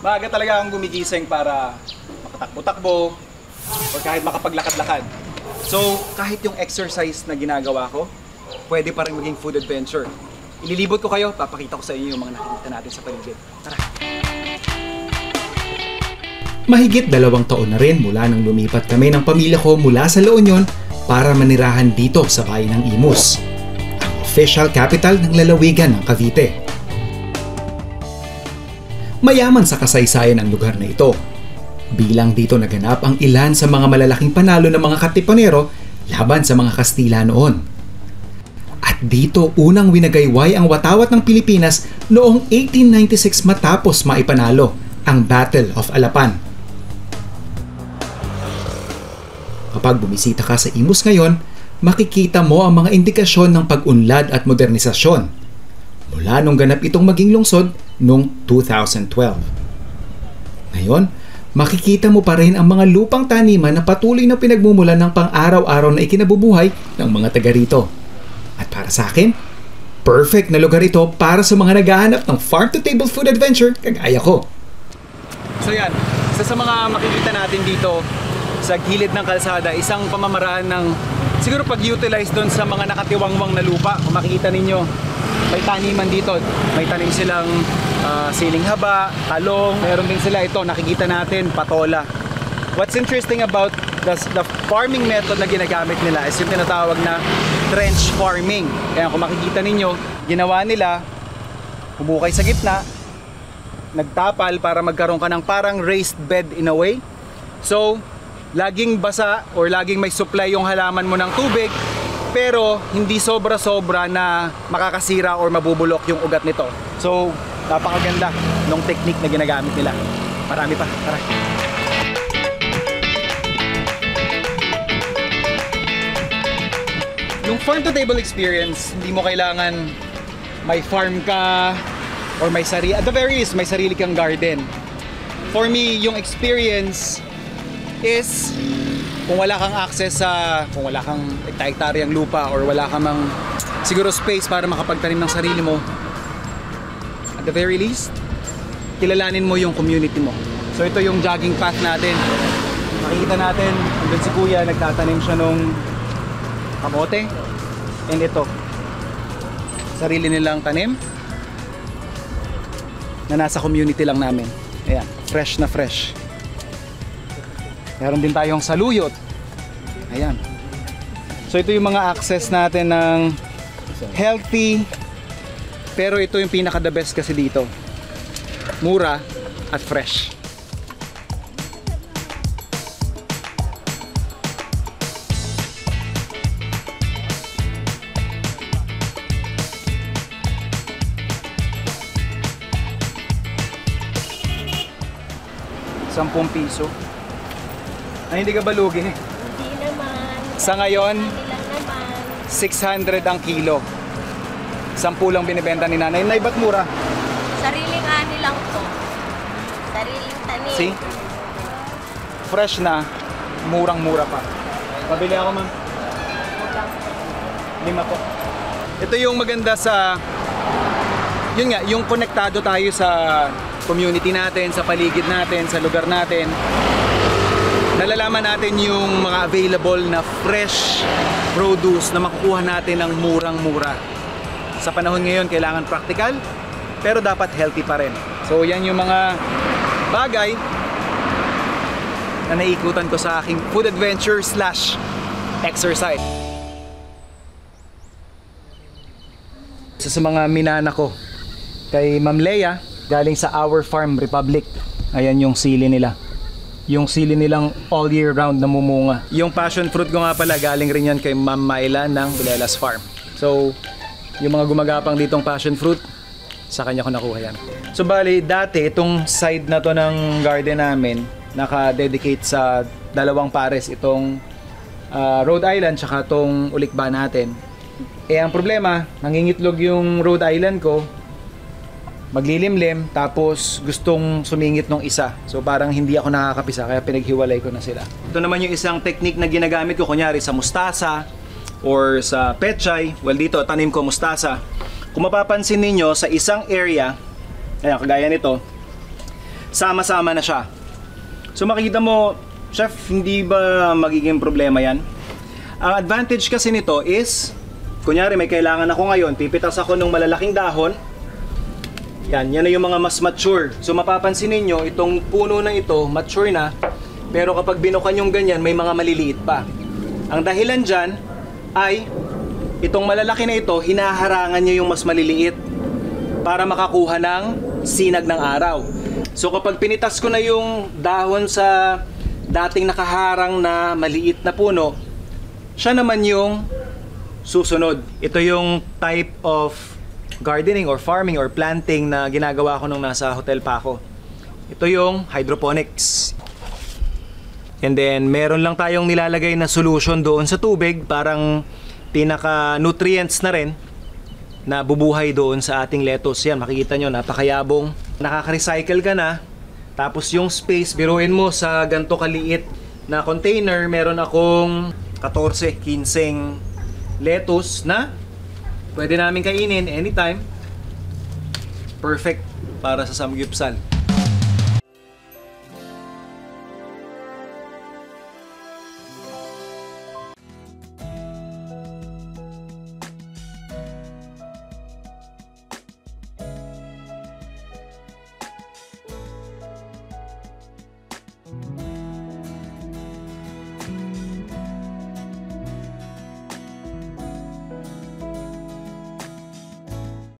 Maaga talaga akong gumigising para makatakbo-takbo or kahit makapaglakad-lakad. So, kahit yung exercise na ginagawa ko, pwede pa rin maging food adventure. Ililibot ko kayo, papakita ko sa inyo yung mga nakikita natin sa paligid. Tara! Mahigit dalawang taon na rin mula nang lumipat kami ng pamilya ko mula sa La Union para manirahan dito sa bayan ng Imus, ang official capital ng lalawigan ng Cavite. Mayaman sa kasaysayan ang lugar na ito. Bilang dito naganap ang ilan sa mga malalaking panalo ng mga Katipunero laban sa mga Kastila noon. At dito unang winagayway ang watawat ng Pilipinas noong 1896 matapos maipanalo ang Battle of Alapan. Kapag bumisita ka sa Imus ngayon, makikita mo ang mga indikasyon ng pag-unlad at modernisasyon mula nung ganap itong maging lungsod noong 2012. Ngayon, makikita mo pa rin ang mga lupang taniman na patuloy na pinagmumulan ng pang-araw-araw na ikinabubuhay ng mga taga rito. At para sa akin, perfect na lugar ito para sa mga naghahanap ng farm-to-table food adventure kagaya ko. So yan, isa sa mga makikita natin dito sa gilid ng kalsada, isang pamamaraan ng siguro pag-utilize doon sa mga nakatiwangwang na lupa. Kung makikita ninyo, may taniman dito. May tanim silang ah, siling haba, talong, meron din sila ito, nakikita natin, patola. What's interesting about the, the farming method na ginagamit nila is yung tinatawag na trench farming. Kaya kung makikita ninyo, ginawa nila, humukay sa gitna, nagtapal para magkaroon ka ng parang raised bed in a way. So, laging basa or laging may supply yung halaman mo ng tubig pero hindi sobra-sobra na makakasira or mabubulok yung ugat nito. So, napakaganda ng technique na ginagamit nila. Marami pa. Tara. Yung farm to table experience, hindi mo kailangan may farm ka or may sarili, at the very least, may sarili kang garden. For me, yung experience is kung wala kang access sa, kung wala kang hektaryang lupa or wala kang mang siguro space para makapagtanim ng sarili mo, at the very least, kilalanin mo yung community mo. So ito yung jogging path natin. Makikita natin, andun si kuya, nagtatanim siya nung kamote. And ito, sarili nilang tanim na nasa community lang namin. Ayan, fresh na fresh. Meron din tayong saluyot. Ayan. So ito yung mga access natin ng healthy pero ito yung pinaka the best kasi dito. Mura at fresh. Sampung piso. Ay, hindi ka balugi. Hindi naman. Sa ngayon, Ilan naman. 600 ang kilo. Sampu lang binibenta ni nanay. Nay, ba't mura? Sariling ani lang to. Sariling tanim. See? Fresh na, murang-mura pa. Pabili ako, ma'am. Lima po. Ito yung maganda sa... Yun nga, yung konektado tayo sa community natin, sa paligid natin, sa lugar natin. Nalalaman natin yung mga available na fresh produce na makukuha natin ng murang-mura. Sa panahon ngayon, kailangan practical, pero dapat healthy pa rin. So, yan yung mga bagay na naikutan ko sa aking food adventure slash exercise. Isa sa mga minana ko kay Ma'am Leia galing sa Our Farm Republic. Ayan yung sili nila. Yung sili nilang all year round na mumunga. Yung passion fruit ko nga pala galing rin yan kay Ma'am Maila ng Bilelas Farm. So, yung mga gumagapang ditong passion fruit, sa kanya ko nakuha yan. So bali, dati itong side na to ng garden namin, naka-dedicate sa dalawang pares itong ah, Rhode Island tsaka itong ulikba natin. Eh ang problema, nangingitlog yung Rhode Island ko, maglilimlim, tapos gustong sumingit nung isa. So parang hindi ako nakakapisa, kaya pinaghiwalay ko na sila. Ito naman yung isang technique na ginagamit ko, kunyari sa mustasa, or sa pechay. Well dito, tanim ko mustasa. Kung mapapansin ninyo, sa isang area, Ayan, kagaya nito. Sama-sama na siya. So makikita mo, chef, hindi ba magiging problema yan? Ang advantage kasi nito is, kunyari may kailangan ako ngayon, pipitas ako ng malalaking dahon, yan, yan na yung mga mas mature. So mapapansin ninyo, itong puno na ito, mature na, pero kapag binukan yung ganyan, may mga maliliit pa. Ang dahilan dyan ay, itong malalaki na ito, hinaharangan niya yung mas maliliit para makakuha ng sinag ng araw. So kapag pinitas ko na yung dahon sa dating nakaharang na maliit na puno, siya naman yung susunod. Ito yung type of gardening or farming or planting na ginagawa ko nung nasa hotel pa ako. Ito yung hydroponics. And then, meron lang tayong nilalagay na solution doon sa tubig, parang pinaka-nutrients na rin na bubuhay doon sa ating lettuce. Yan, makikita nyo, napakayabong. Nakaka-recycle ka na. Tapos yung space, biruin mo sa ganto kaliit na container, meron akong 14, 15 lettuce na pwede namin kainin anytime. Perfect para sa samgyupsal.